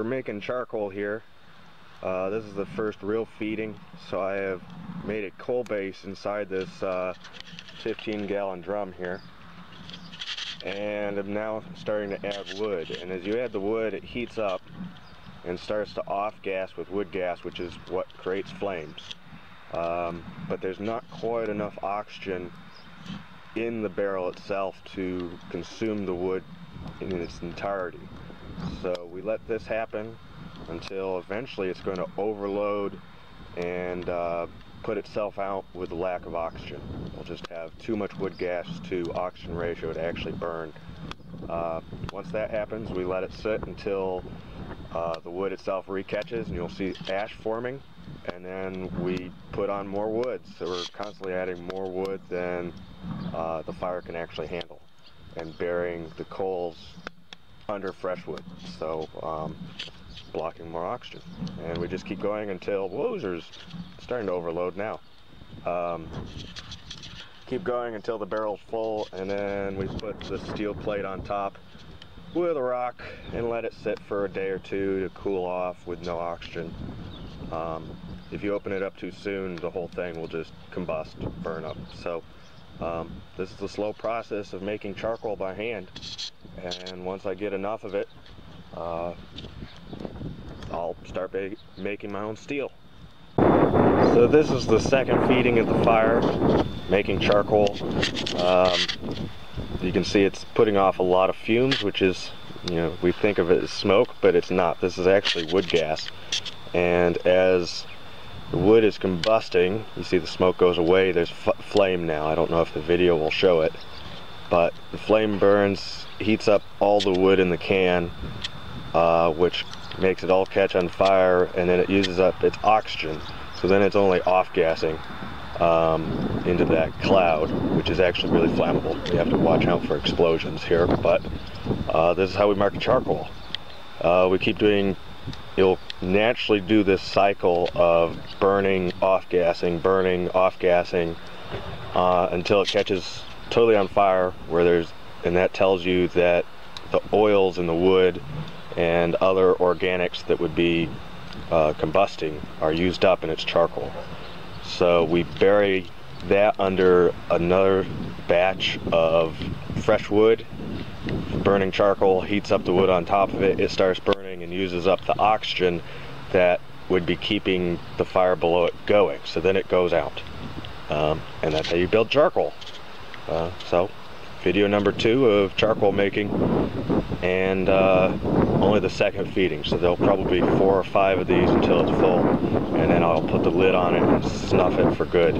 we're making charcoal here. Uh, this is the first real feeding, so I have made a coal base inside this uh, 15 gallon drum here. And I'm now starting to add wood. And as you add the wood, it heats up and starts to off gas with wood gas, which is what creates flames. Um, but there's not quite enough oxygen in the barrel itself to consume the wood in its entirety. So we let this happen until eventually it's going to overload and uh, put itself out with lack of oxygen. We'll just have too much wood gas to oxygen ratio to actually burn. Uh, once that happens, we let it sit until uh, the wood itself recatches and you'll see ash forming and then we put on more wood. So we're constantly adding more wood than uh, the fire can actually handle and burying the coals under fresh wood. So um, blocking more oxygen. And we just keep going until, whoa, starting to overload now. Um, keep going until the barrel's full and then we put the steel plate on top with a rock and let it sit for a day or two to cool off with no oxygen. Um, if you open it up too soon, the whole thing will just combust, burn up. So um, this is the slow process of making charcoal by hand. And once I get enough of it, uh, I'll start making my own steel. So this is the second feeding of the fire, making charcoal. Um, you can see it's putting off a lot of fumes, which is, you know, we think of it as smoke, but it's not. This is actually wood gas. And as the wood is combusting, you see the smoke goes away, there's flame now. I don't know if the video will show it, but the flame burns, heats up all the wood in the can, uh, which makes it all catch on fire, and then it uses up its oxygen. So then it's only off-gassing um, into that cloud, which is actually really flammable. You have to watch out for explosions here, but uh, this is how we market charcoal. Uh, we keep doing, you'll naturally do this cycle of burning, off-gassing, burning, off-gassing, uh, until it catches totally on fire, where there's, and that tells you that the oils in the wood and other organics that would be uh, combusting are used up in its charcoal. So we bury that under another batch of fresh wood. Burning charcoal heats up the wood on top of it. It starts burning and uses up the oxygen that would be keeping the fire below it going. So then it goes out. Um, and that's how you build charcoal. Uh, so video number two of charcoal making and uh, only the second feeding so there'll probably be four or five of these until it's full and then I'll put the lid on it and snuff it for good.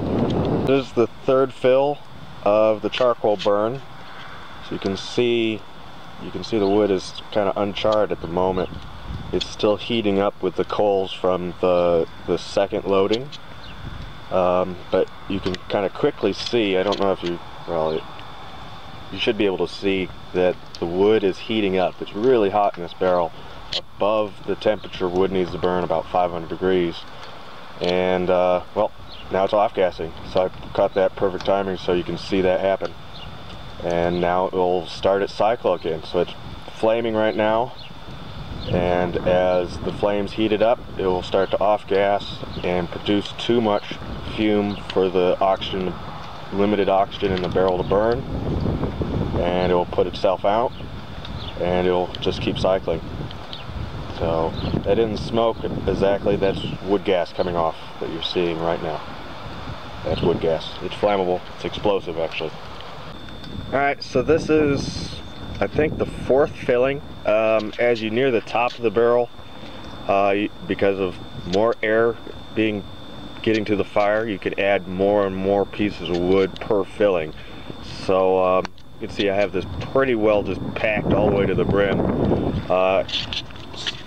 This is the third fill of the charcoal burn so you can see you can see the wood is kind of uncharred at the moment it's still heating up with the coals from the the second loading um, but you can kind of quickly see I don't know if you well it, you should be able to see that the wood is heating up. It's really hot in this barrel. Above the temperature wood needs to burn about 500 degrees. And, uh, well, now it's off gassing. So I cut that perfect timing so you can see that happen. And now it will start its cycle again. So it's flaming right now. And as the flames heat it up, it will start to off gas and produce too much fume for the oxygen, limited oxygen in the barrel to burn and it will put itself out and it'll just keep cycling. So that didn't smoke exactly, that's wood gas coming off that you're seeing right now. That's wood gas. It's flammable, it's explosive actually. Alright, so this is, I think, the fourth filling. Um, as you near the top of the barrel, uh, because of more air being getting to the fire, you could add more and more pieces of wood per filling. So um, you can see I have this pretty well just packed all the way to the brim. Uh,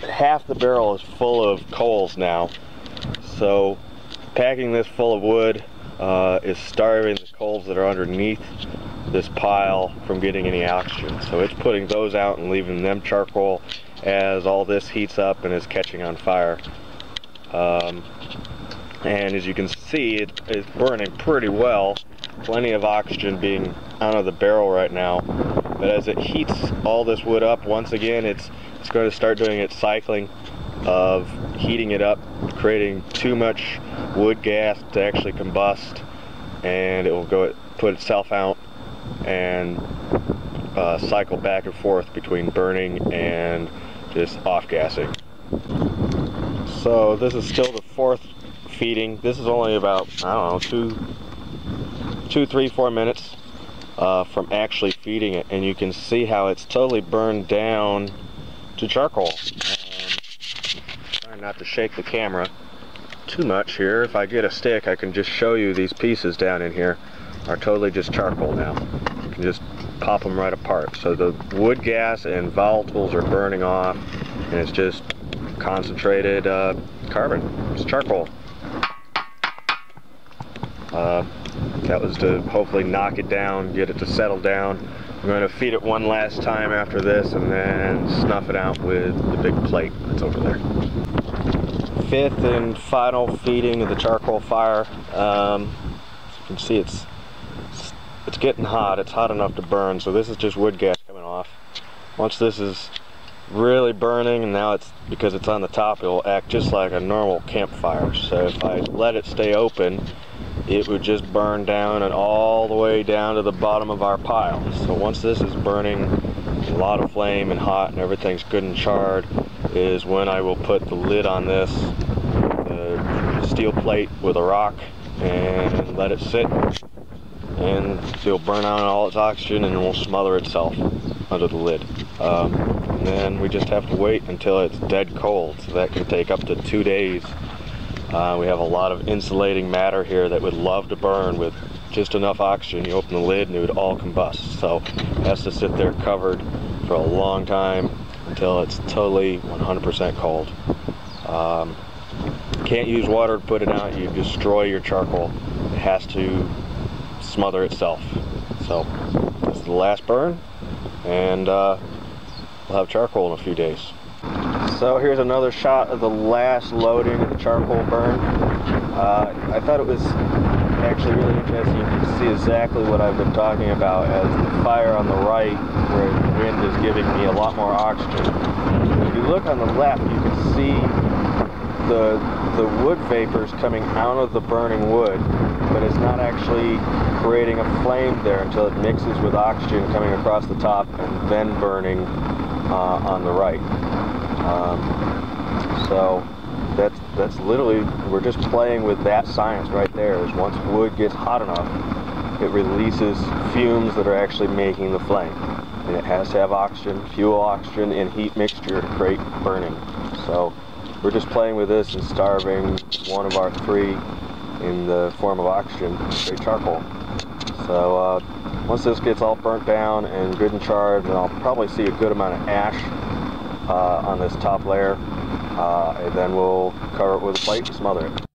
half the barrel is full of coals now. So packing this full of wood uh, is starving the coals that are underneath this pile from getting any oxygen. So it's putting those out and leaving them charcoal as all this heats up and is catching on fire. Um, and as you can see, it's burning pretty well plenty of oxygen being out of the barrel right now. but as it heats all this wood up once again it's it's going to start doing its cycling of heating it up creating too much wood gas to actually combust and it will go put itself out and uh, cycle back and forth between burning and just off-gassing. So this is still the fourth feeding. This is only about, I don't know, two, two, three, four minutes uh, from actually feeding it. And you can see how it's totally burned down to charcoal. Trying not to shake the camera too much here. If I get a stick, I can just show you these pieces down in here are totally just charcoal now. You can just pop them right apart. So the wood gas and volatiles are burning off and it's just concentrated uh, carbon. It's charcoal. Uh, that was to hopefully knock it down, get it to settle down. I'm going to feed it one last time after this and then snuff it out with the big plate that's over there. Fifth and final feeding of the charcoal fire. Um, you can see it's it's getting hot. It's hot enough to burn, so this is just wood gas coming off. Once this is really burning, and now it's because it's on the top, it will act just like a normal campfire. So if I let it stay open, it would just burn down and all the way down to the bottom of our pile. So once this is burning, a lot of flame and hot and everything's good and charred, is when I will put the lid on this, steel plate with a rock, and let it sit and it'll burn out all its oxygen and it will smother itself under the lid. Um, and then we just have to wait until it's dead cold. So that can take up to two days. Uh, we have a lot of insulating matter here that would love to burn with just enough oxygen. You open the lid and it would all combust. So it has to sit there covered for a long time until it's totally 100% cold. Um, can't use water to put it out. You destroy your charcoal. It has to smother itself. So this is the last burn and uh, we'll have charcoal in a few days. So here's another shot of the last loading of the charcoal burn. Uh, I thought it was actually really interesting. Can see exactly what I've been talking about as the fire on the right where the wind is giving me a lot more oxygen. If you look on the left, you can see the, the wood vapors coming out of the burning wood, but it's not actually creating a flame there until it mixes with oxygen coming across the top and then burning uh, on the right. Um, so that's that's literally we're just playing with that science right there. Is once wood gets hot enough, it releases fumes that are actually making the flame, and it has to have oxygen, fuel oxygen, and heat mixture to create burning. So we're just playing with this and starving one of our three in the form of oxygen, straight charcoal. So uh, once this gets all burnt down and good and charred, then I'll probably see a good amount of ash uh, on this top layer, uh, and then we'll cover it with a plate and smother it.